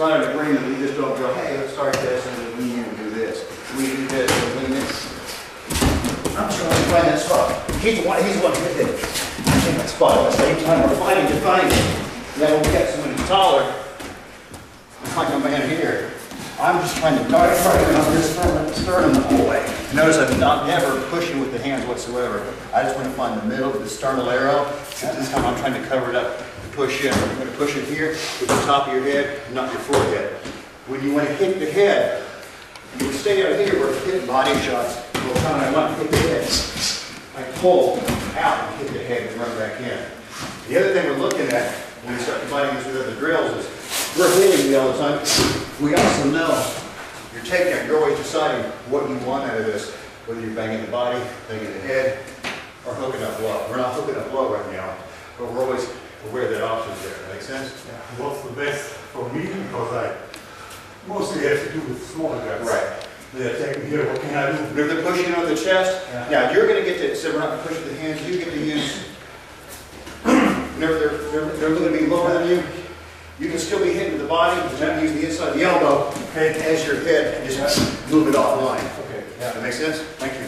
not an agreement, we just don't go, hey, let's start this, and then we need to do this. We do this, and we this. I'm trying to find that spot. He's the one, he's the one who hit it. I think that spot at the same time, we're fighting to find it. Then when we get who's taller, like a man here, I'm just trying to dart right around this sternum, sternum the whole way. Notice I'm not never pushing with the hands whatsoever. I just want to find the middle of the sternal arrow. This time I'm trying to cover it up, push in. I'm going to push in here with the top of your head, not your forehead. When you want to hit the head, you stay out here where hit body shots. Well, time I want to hit the head, I pull out and hit the head and run back in. The other thing we're looking at when we start combining this with other drills is we're hitting me all the time. We also know you're taking you're always deciding what you want out of this, whether you're banging the body, banging the head, or hooking up low. We're not hooking up low right now, but we're always aware that option's there. Make sense? Yeah. What's the best for me because I mostly have to do with smaller guys. Right. They're taking here, what can I do? If they're pushing on the chest, Yeah. now you're gonna get to, so we're not pushing the hands, you get to use, whenever they're, they're, they're gonna be lower than you, you can still be hitting the body, but you can use the inside of the elbow Okay. as your head, and just move it offline. Okay. Yeah. That makes sense? Thank you.